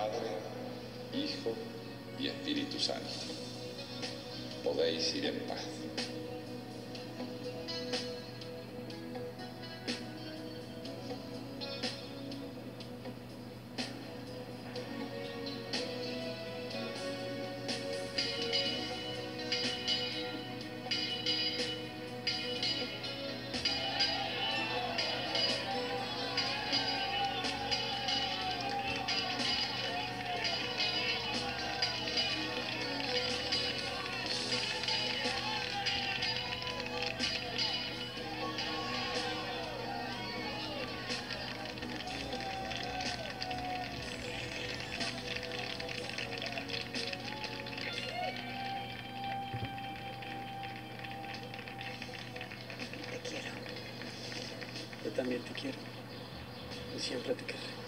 Padre, Hijo y Espíritu Santo. Podéis ir en paz. yo también te quiero y siempre te querré.